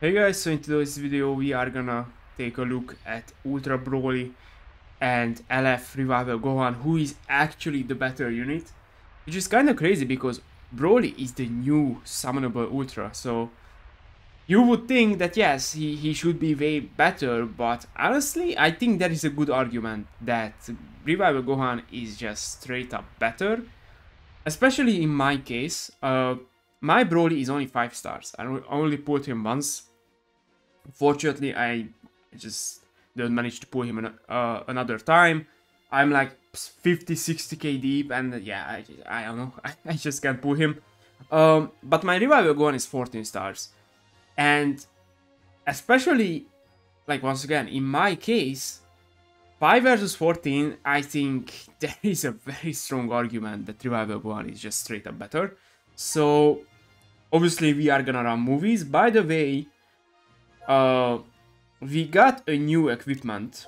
Hey guys, so in today's video we are gonna take a look at Ultra Broly and LF Revival Gohan who is actually the better unit. Which is kinda crazy because Broly is the new summonable Ultra, so you would think that yes, he, he should be way better, but honestly I think there is a good argument that Revival Gohan is just straight up better. Especially in my case, uh, my Broly is only 5 stars. I only pulled him once. Fortunately, I just didn't manage to pull him an, uh, another time. I'm like 50, 60k deep and yeah, I, I don't know. I, just can't pull him. Um, but my Revival Gohan is 14 stars. And especially, like once again, in my case, 5 versus 14, I think there is a very strong argument that Revival Gohan is just straight up better. So obviously we are gonna run movies. By the way, uh, we got a new equipment,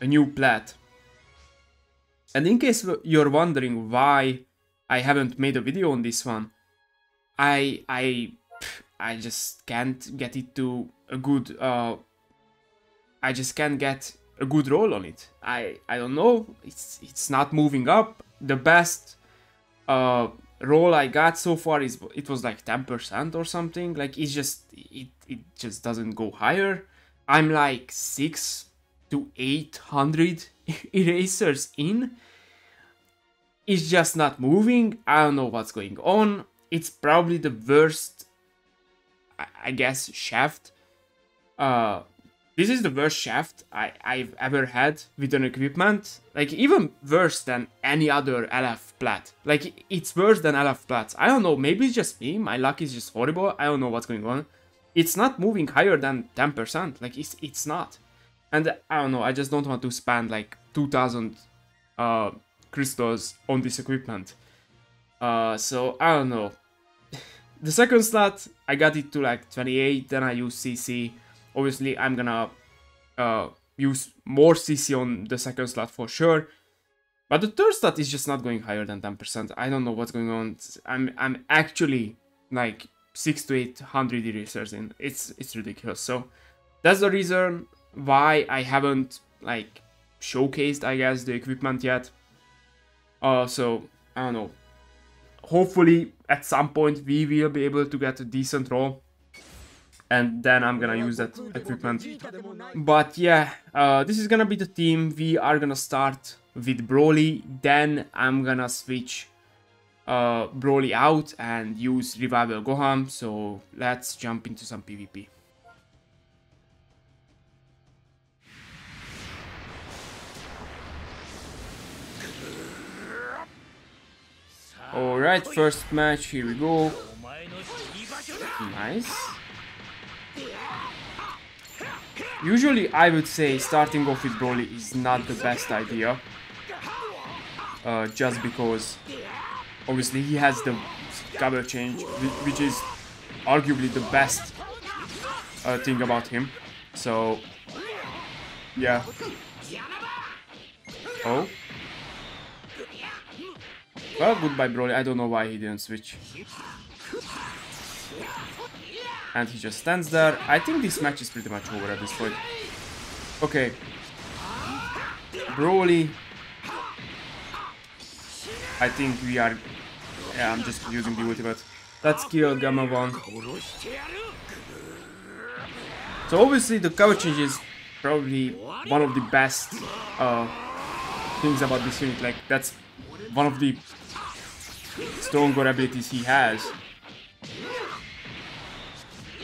a new plat. And in case you're wondering why I haven't made a video on this one, I I I just can't get it to a good uh I just can't get a good roll on it. I I don't know. It's it's not moving up. The best uh roll I got so far is it was like 10% or something. Like it's just it it just doesn't go higher. I'm like 6 to 800 erasers in. It's just not moving. I don't know what's going on. It's probably the worst I guess shaft uh this is the worst shaft I, I've ever had with an equipment. Like, even worse than any other LF plat. Like, it's worse than LF plats. I don't know, maybe it's just me, my luck is just horrible, I don't know what's going on. It's not moving higher than 10%, like, it's, it's not. And, I don't know, I just don't want to spend, like, 2000 uh, crystals on this equipment. Uh, so, I don't know. the second slot, I got it to, like, 28, then I used CC Obviously, I'm gonna uh, use more CC on the second slot for sure. But the third slot is just not going higher than 10%. I don't know what's going on. I'm I'm actually like 6 to 800 erasers in. It's it's ridiculous. So that's the reason why I haven't like showcased I guess the equipment yet. Uh so I don't know. Hopefully at some point we will be able to get a decent roll and then I'm gonna use that equipment. But yeah, uh, this is gonna be the team. We are gonna start with Broly, then I'm gonna switch uh, Broly out and use Revival Gohan. So let's jump into some PvP. Alright, first match, here we go. Nice. Usually I would say starting off with Broly is not the best idea. Uh, just because obviously he has the cover change, which is arguably the best uh, thing about him. So, yeah. Oh. Well, goodbye Broly. I don't know why he didn't switch. And he just stands there. I think this match is pretty much over at this point. Okay. Broly. I think we are... Yeah, I'm just using the ultimate. Let's kill Gamma 1. So obviously the cover change is probably one of the best uh, things about this unit. Like, that's one of the stronger abilities he has.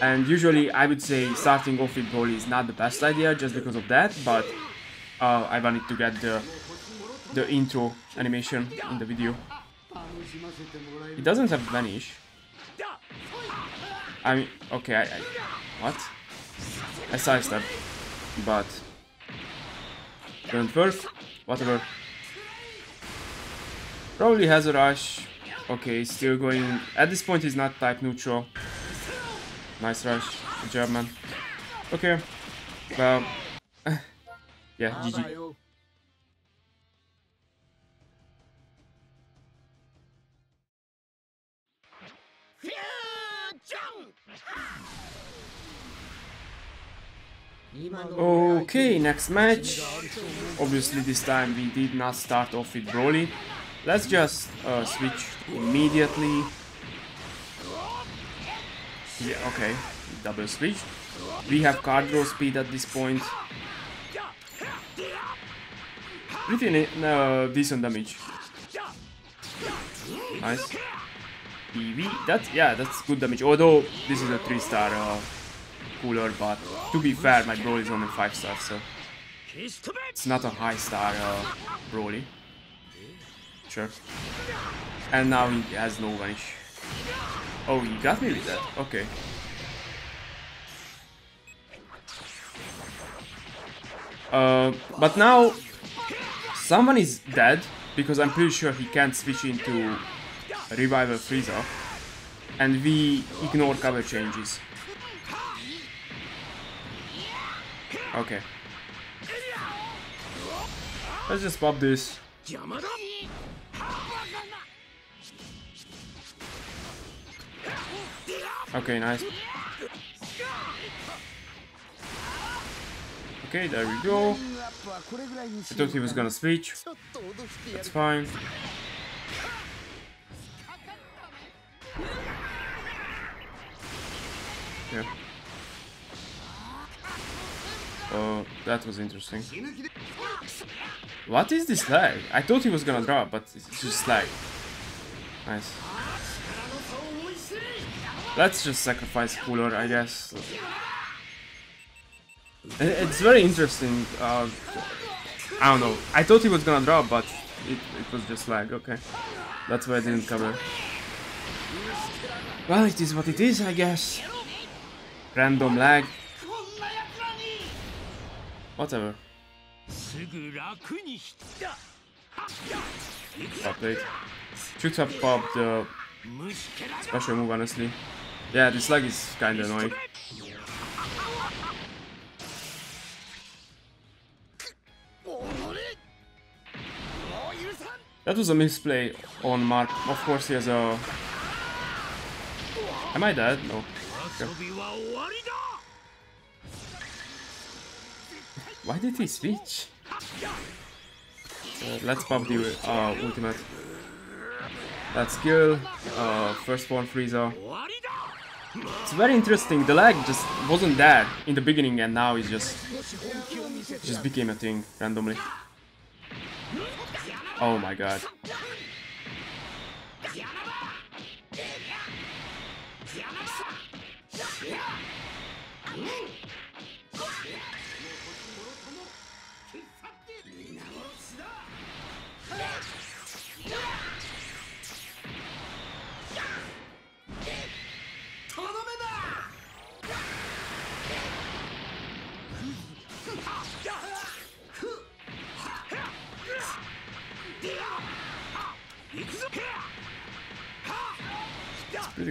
And usually I would say starting off with Broly is not the best idea just because of that, but uh, I wanted to get the, the intro animation in the video. It doesn't have vanish. I mean, okay, I, I what? I sidestep, but didn't work. Whatever. Probably has a rush. Okay, still going. At this point, he's not type neutral. Nice rush. Good job, man. Okay. Well. yeah, GG. Okay, next match. Obviously this time we did not start off with Broly. Let's just uh, switch immediately. Yeah, okay. Double switch. We have card draw speed at this point. Pretty uh, decent damage. Nice. PV. That yeah, that's good damage. Although this is a three star uh, cooler, but to be fair, my Broly is only five stars, so it's not a high star uh, Broly. Sure. And now he has no vanish. Oh, you got me with that. Okay. Uh, but now someone is dead because I'm pretty sure he can't switch into Revival Frieza and we ignore cover changes. Okay. Let's just pop this. Okay, nice. Okay, there we go. I thought he was gonna switch. That's fine. Yeah. Oh, that was interesting. What is this lag? I thought he was gonna drop, but it's just lag. Nice. Let's just sacrifice Cooler, I guess. It's very interesting. Uh, I don't know. I thought he was gonna drop, but it, it was just lag. Okay. That's why I didn't cover. Well, it is what it is, I guess. Random lag. Whatever. Update. Should have popped the special move, honestly. Yeah, this lag is kinda annoying. That was a misplay on Mark. Of course he has a... Am I dead? No. Okay. Why did he switch? Uh, let's pop the uh, ultimate. Let's kill uh, first one Frieza. It's very interesting. The lag just wasn't there in the beginning, and now it just just became a thing randomly. Oh my god.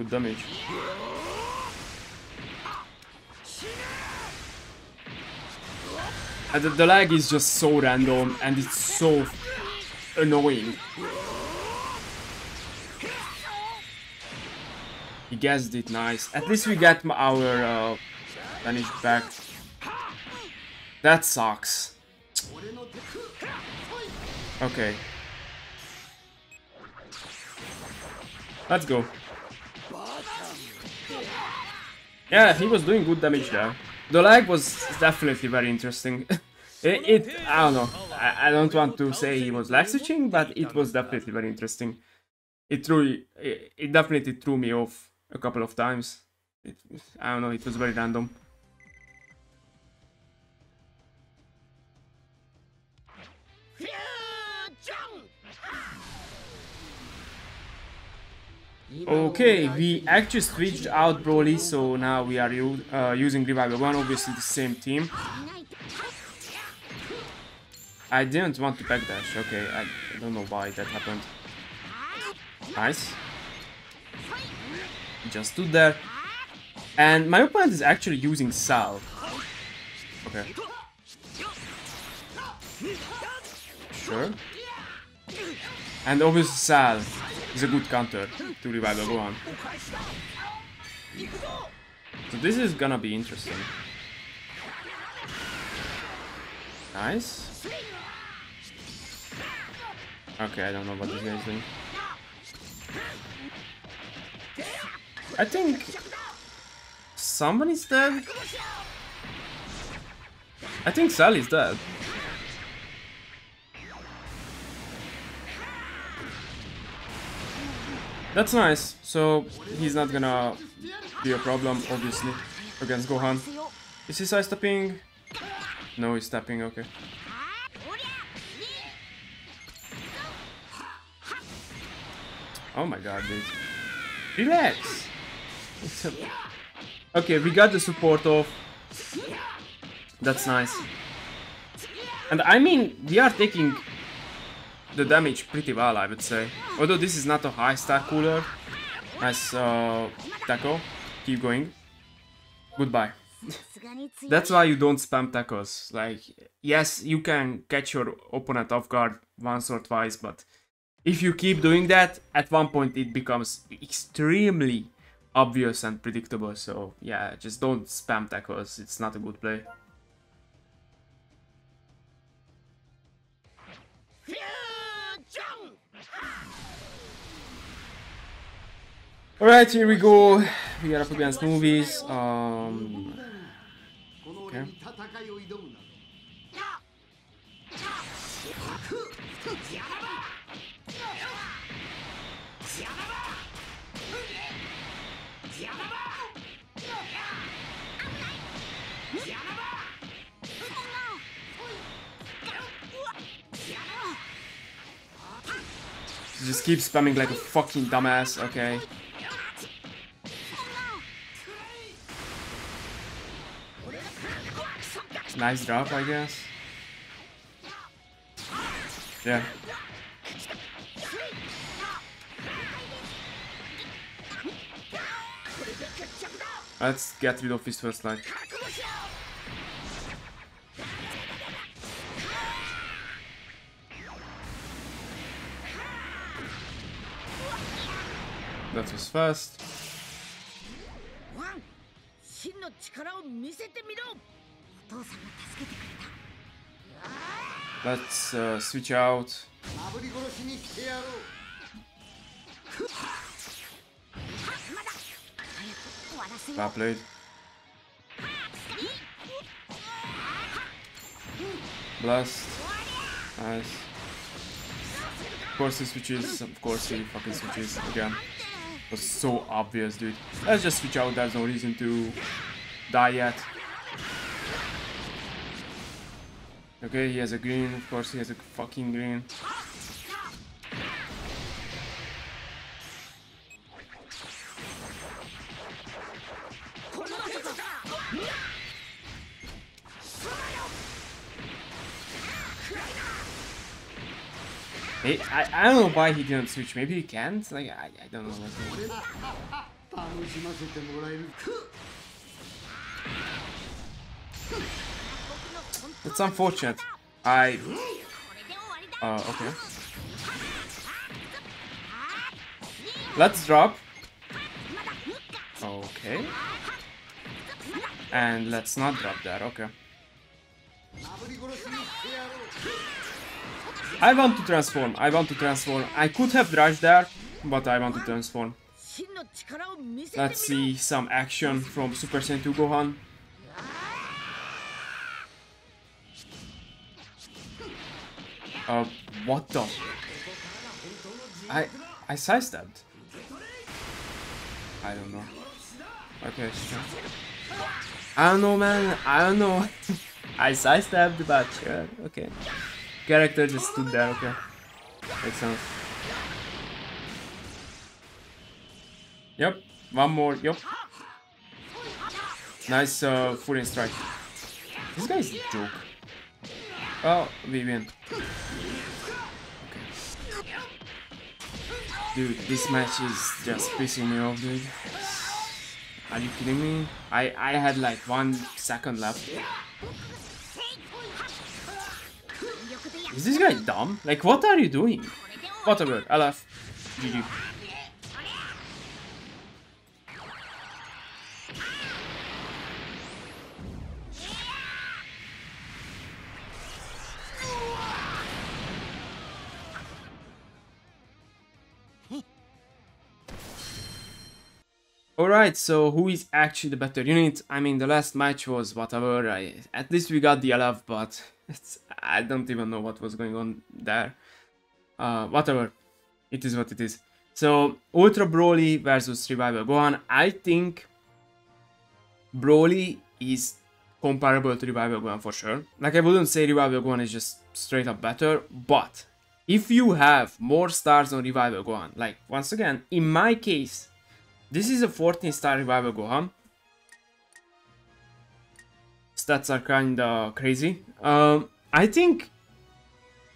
Good damage. The, the lag is just so random and it's so annoying. He guessed it nice. At least we get our uh, vanish back. That sucks. Okay. Let's go. Yeah, he was doing good damage there. The lag was definitely very interesting. it, it, I don't know, I, I, don't want to say he was lag switching, but it was definitely very interesting. It threw, it, it definitely threw me off a couple of times. It, I don't know, it was very random. Okay, we actually switched out Broly, so now we are uh, using Revival 1, obviously the same team. I didn't want to backdash, okay, I don't know why that happened. Nice. Just stood there. And my opponent is actually using Cell. Okay. Sure. And obviously Cell is a good counter to Revival Gohan. So this is gonna be interesting. Nice. Okay, I don't know what this guy's doing. I think somebody's dead. I think Sally's dead. That's nice. So he's not gonna be a problem, obviously, against Gohan. Is he side stepping? No, he's stepping, okay. Oh my god, dude. Relax! Okay, we got the support off. That's nice. And I mean, we are taking the damage pretty well, I would say. Although this is not a high star cooler. Nice uh, tackle. Keep going. Goodbye. That's why you don't spam tackles. Like, yes, you can catch your opponent off guard once or twice, but if you keep doing that, at one point it becomes extremely obvious and predictable. So yeah, just don't spam tackles. It's not a good play. Alright, here we go. We are up against movies. Um, okay. Just keep spamming like a fucking dumbass, okay. Nice drop, I guess. Yeah. Let's get rid of his first line. That was fast. Uh, switch out. Well played. Blast. Nice. Of course he switches, of course he fucking switches again. It was so obvious, dude. Let's just switch out, there's no reason to die yet. Okay, he has a green, of course he has a fucking green. Hey, I, I don't know why he didn't switch. Maybe he can't? Like, I, I don't know. That's unfortunate. I... Uh, okay. Let's drop. Okay. And let's not drop that, okay. I want to transform, I want to transform. I could have rushed there, but I want to transform. Let's see some action from Super Saiyan 2 Gohan. Uh, what the? I I sidestepped. I don't know. Okay, sure. I don't know, man. I don't know. I sidestepped, but sure. Okay. Character just stood there. Okay. Makes sense. Yep. One more. Yep. Nice uh, footing strike. This guy's joke. Oh, we win. Dude, this match is just pissing me off, dude. Are you kidding me? I, I had like one second left. Is this guy dumb? Like, what are you doing? Whatever, I left. GG. Alright, so who is actually the better unit? I mean, the last match was whatever. I, at least we got the LF, but I don't even know what was going on there. Uh, whatever. It is what it is. So, Ultra Broly versus Revival Gohan. I think Broly is comparable to Revival Gohan for sure. Like, I wouldn't say Revival Gohan is just straight up better, but if you have more stars on Revival Gohan, like, once again, in my case, this is a 14 star Revival Gohan. Stats are kinda crazy. Um, I think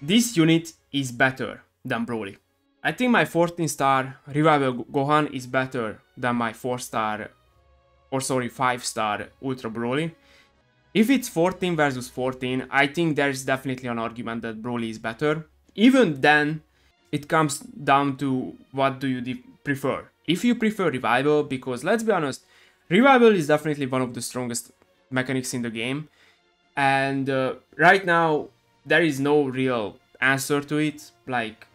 this unit is better than Broly. I think my 14 star Revival Gohan is better than my 4 star, or sorry, 5 star Ultra Broly. If it's 14 versus 14, I think there's definitely an argument that Broly is better. Even then, it comes down to what do you prefer. If you prefer Revival, because let's be honest, Revival is definitely one of the strongest mechanics in the game. And uh, right now, there is no real answer to it. Like,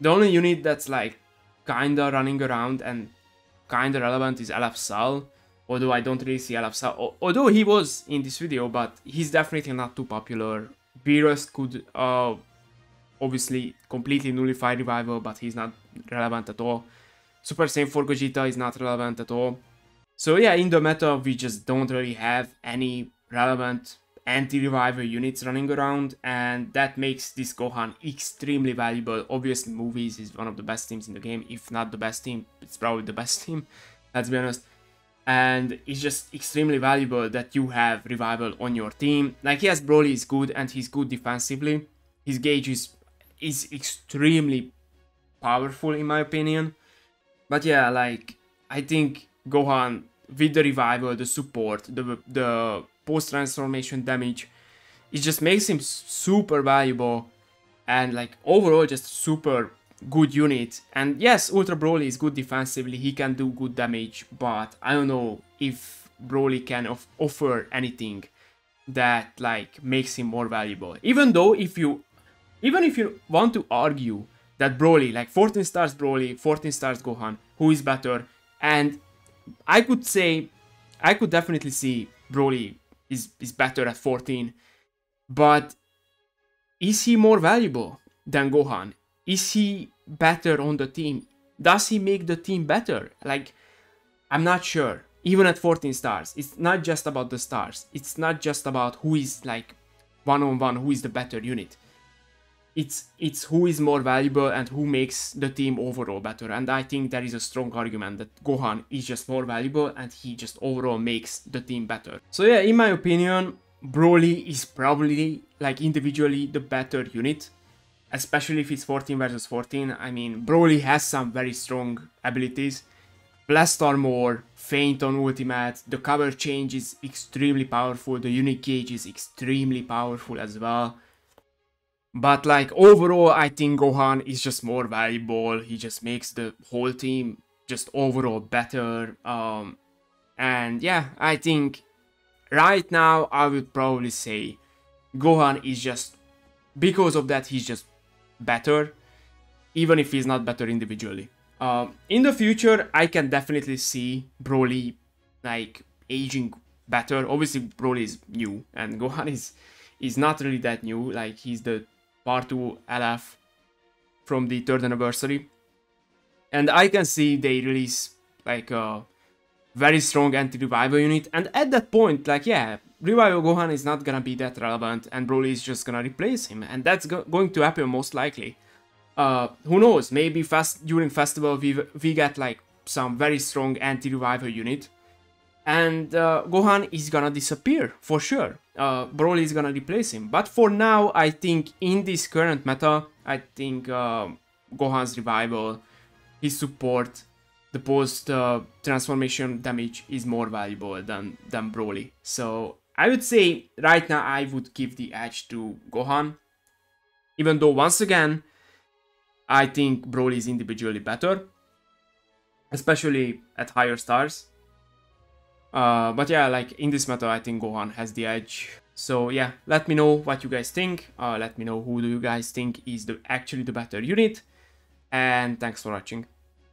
the only unit that's like kinda running around and kinda relevant is Cell although I don't really see Alapsa, although he was in this video, but he's definitely not too popular. Beerus could uh, obviously completely nullify Revival, but he's not relevant at all. Super Saiyan 4 Gogeta is not relevant at all. So yeah, in the meta, we just don't really have any relevant anti-revival units running around, and that makes this Gohan extremely valuable. Obviously, Movies is one of the best teams in the game, if not the best team, it's probably the best team, let's be honest and it's just extremely valuable that you have Revival on your team. Like, yes, Broly is good and he's good defensively. His gauge is, is extremely powerful in my opinion. But yeah, like, I think Gohan with the Revival, the support, the, the post-transformation damage, it just makes him super valuable and like overall just super good unit. And yes, Ultra Broly is good defensively, he can do good damage, but I don't know if Broly can of offer anything that like makes him more valuable. Even though if you even if you want to argue that Broly, like 14 stars Broly, 14 stars Gohan, who is better, and I could say, I could definitely see Broly is, is better at 14, but is he more valuable than Gohan? Is he better on the team? Does he make the team better? Like, I'm not sure. Even at 14 stars, it's not just about the stars. It's not just about who is like one on one, who is the better unit. It's it's who is more valuable and who makes the team overall better. And I think there is a strong argument that Gohan is just more valuable and he just overall makes the team better. So yeah, in my opinion, Broly is probably like individually the better unit especially if it's 14 versus 14. I mean, Broly has some very strong abilities. Blast Armor, Feint on Ultimate, the cover change is extremely powerful, the unique gauge is extremely powerful as well. But like overall, I think Gohan is just more valuable. He just makes the whole team just overall better. Um, and yeah, I think right now I would probably say Gohan is just because of that he's just better, even if he's not better individually. Um, in the future, I can definitely see Broly like aging better. Obviously, Broly is new, and Gohan is is not really that new. Like he's the part two LF from the third anniversary, and I can see they release like a very strong anti-revival unit, and at that point, like yeah, Revival Gohan is not gonna be that relevant and Broly is just gonna replace him. And that's go going to happen most likely. Uh, who knows, maybe fast during festival we, we get like some very strong anti-revival unit and uh, Gohan is gonna disappear for sure. Uh, Broly is gonna replace him. But for now, I think in this current meta, I think uh, Gohan's revival, his support, the post uh, transformation damage is more valuable than than Broly. So I would say right now I would give the edge to Gohan. Even though once again, I think Broly is individually better. Especially at higher stars. Uh, but yeah, like in this matter, I think Gohan has the edge. So yeah, let me know what you guys think. Uh, let me know who do you guys think is the actually the better unit. And thanks for watching.